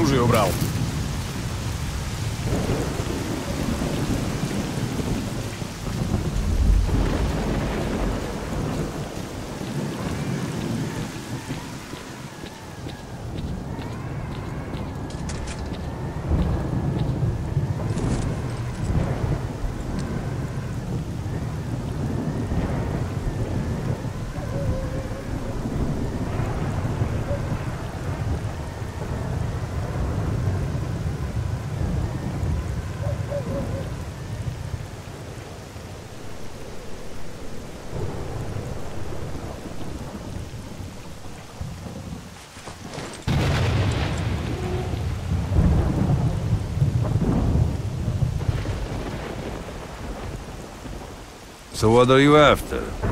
użyją brał. So what are you after?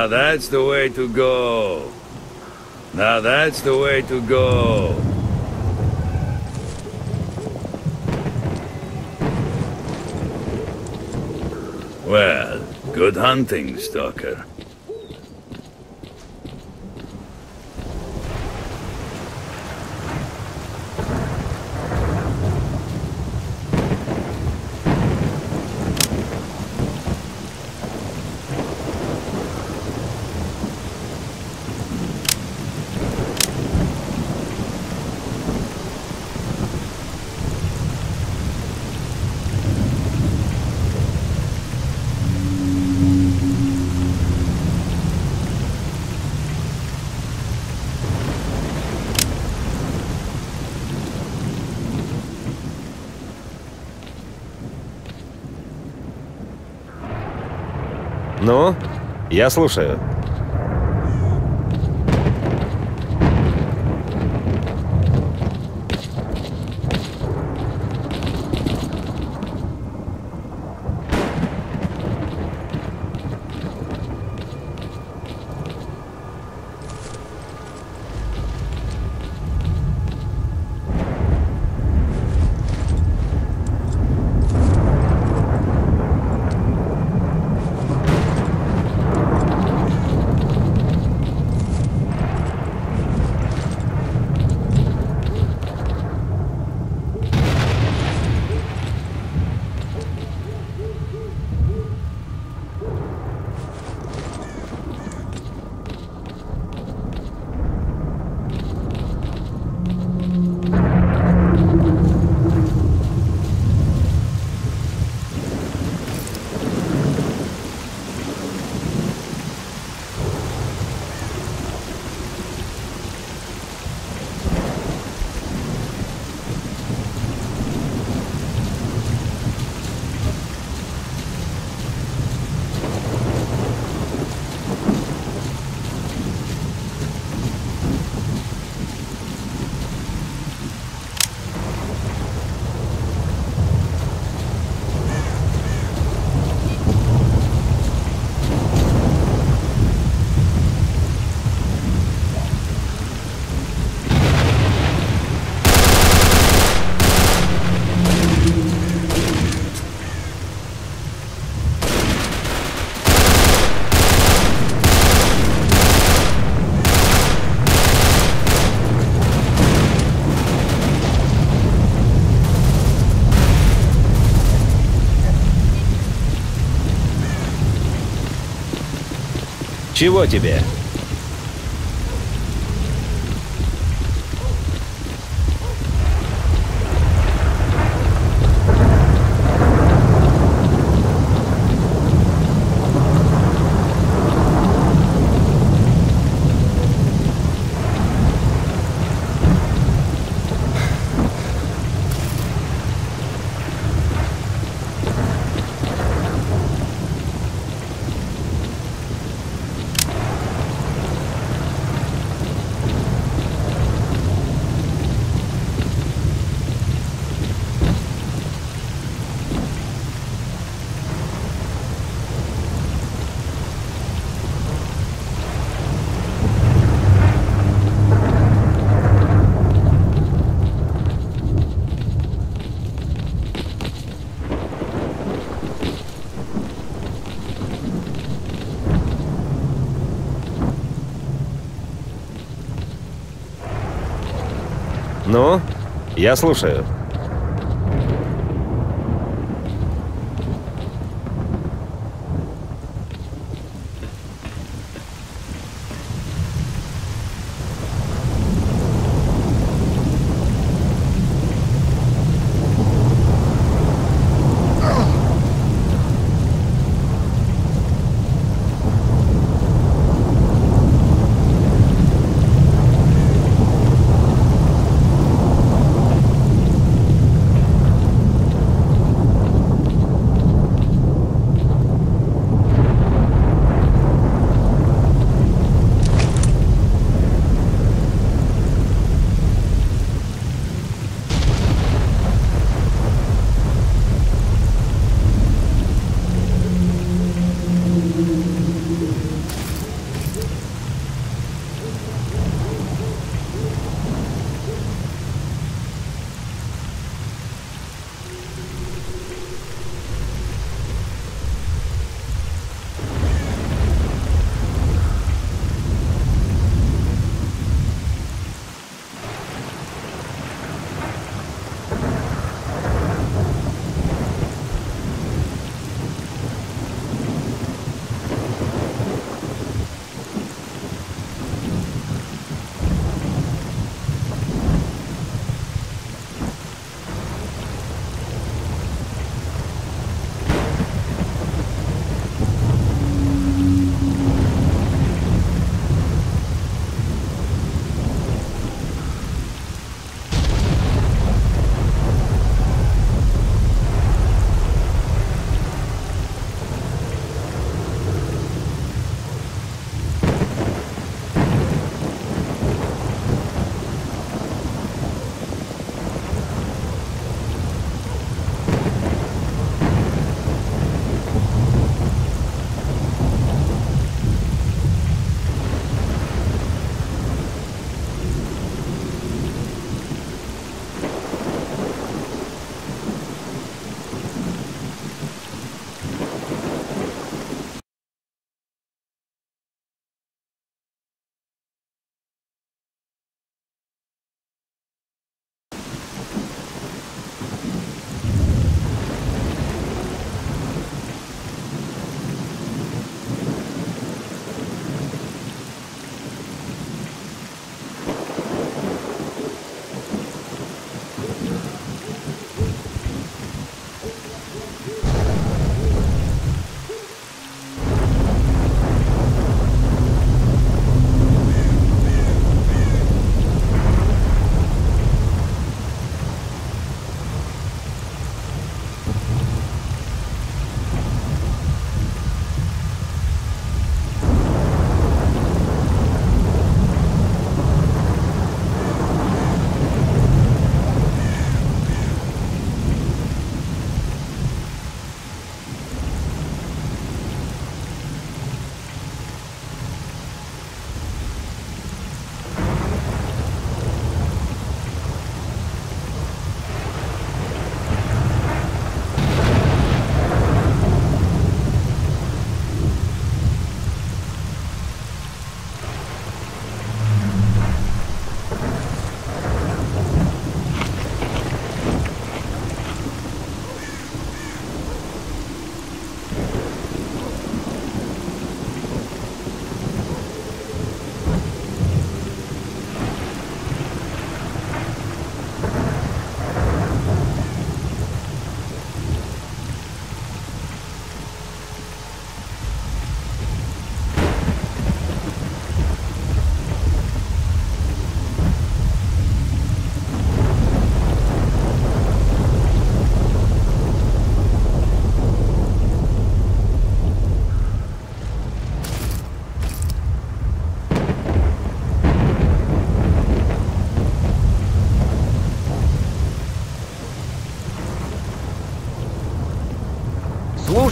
Now that's the way to go. Now that's the way to go. Well, good hunting, Stalker. Ну, я слушаю. Чего тебе? Ну, я слушаю.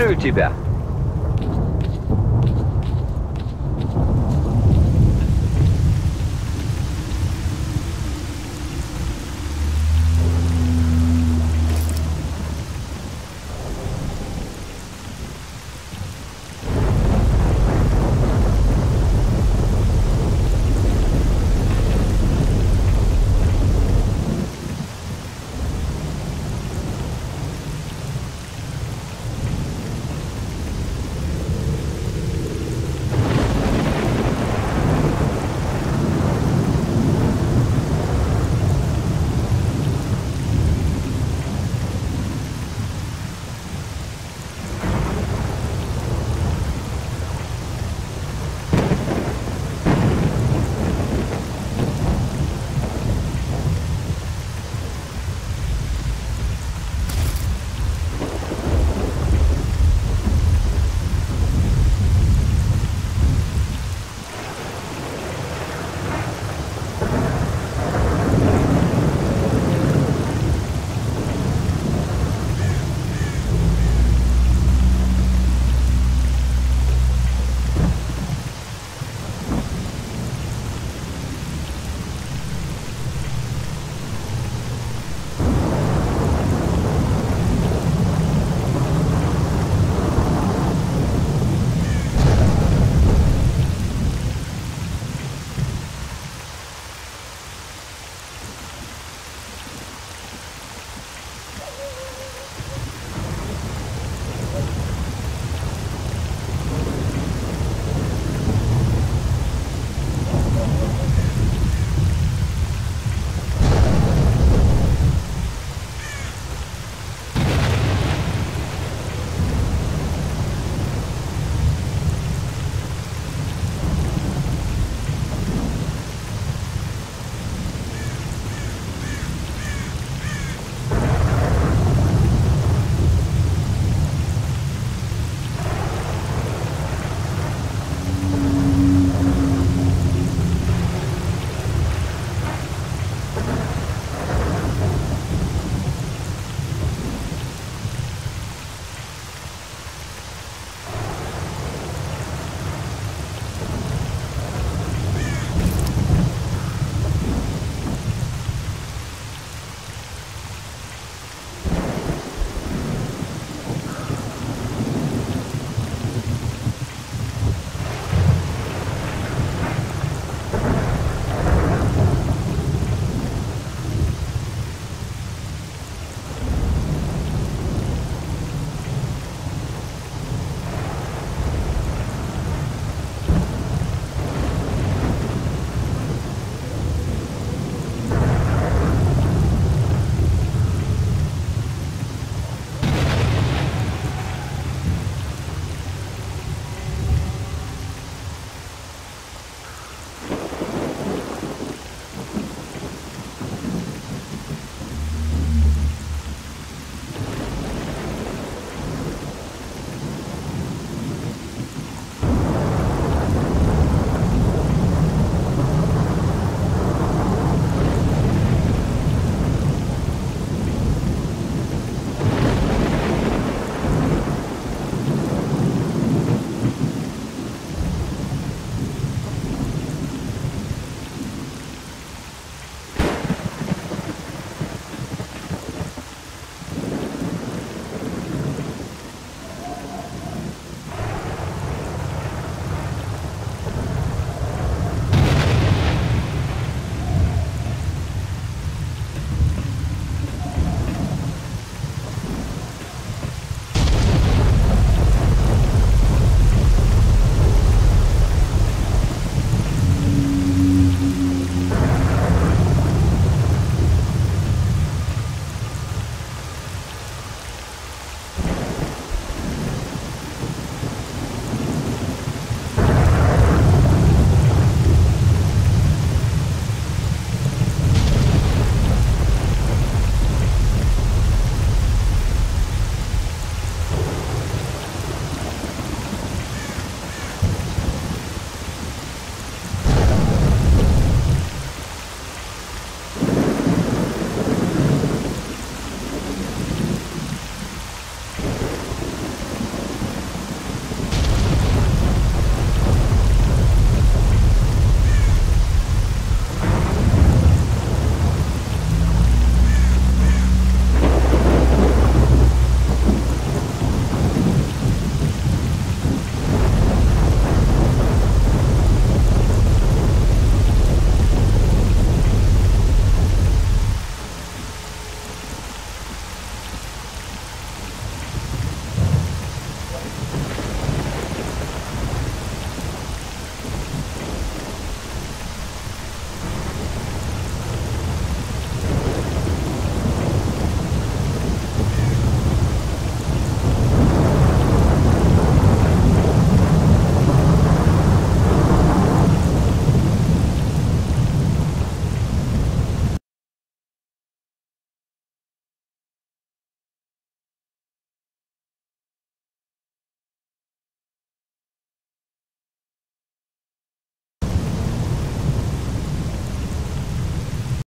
Слушаю тебя.